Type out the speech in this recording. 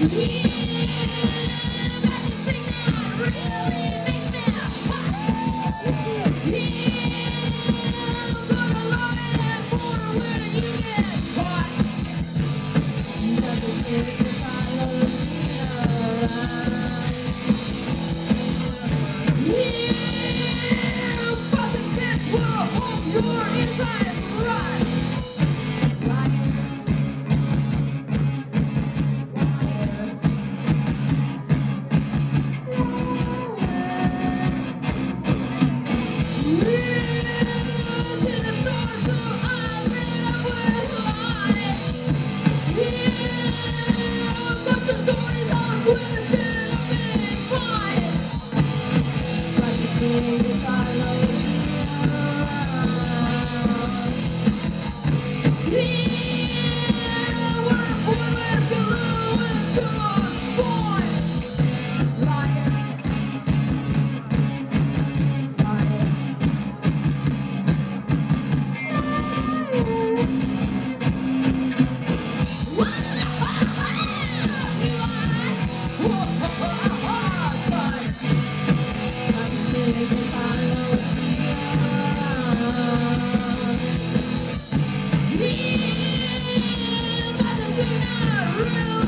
Yeah. Thank to the room.